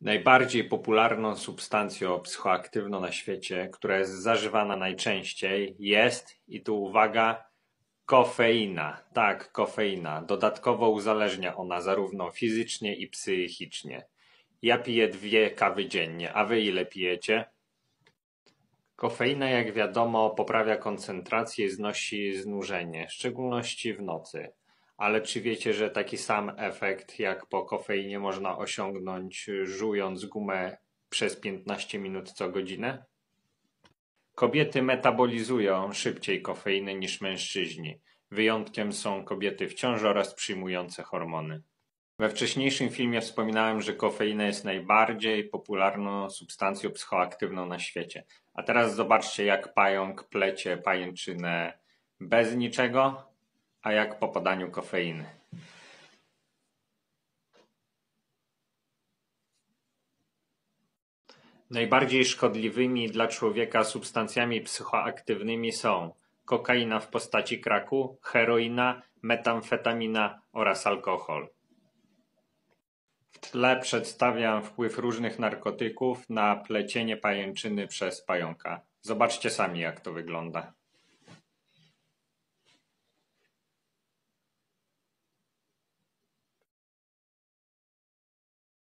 Najbardziej popularną substancją psychoaktywną na świecie, która jest zażywana najczęściej, jest, i tu uwaga, kofeina. Tak, kofeina. Dodatkowo uzależnia ona zarówno fizycznie i psychicznie. Ja piję dwie kawy dziennie, a wy ile pijecie? Kofeina, jak wiadomo, poprawia koncentrację i znosi znużenie, w szczególności w nocy. Ale czy wiecie, że taki sam efekt jak po kofeinie można osiągnąć żując gumę przez 15 minut co godzinę? Kobiety metabolizują szybciej kofeinę niż mężczyźni. Wyjątkiem są kobiety w ciąży oraz przyjmujące hormony. We wcześniejszym filmie wspominałem, że kofeina jest najbardziej popularną substancją psychoaktywną na świecie. A teraz zobaczcie, jak pająk plecie pajęczynę bez niczego, a jak po podaniu kofeiny. Najbardziej szkodliwymi dla człowieka substancjami psychoaktywnymi są kokaina w postaci kraku, heroina, metamfetamina oraz alkohol. W tle przedstawiam wpływ różnych narkotyków na plecienie pajęczyny przez pająka. Zobaczcie sami jak to wygląda.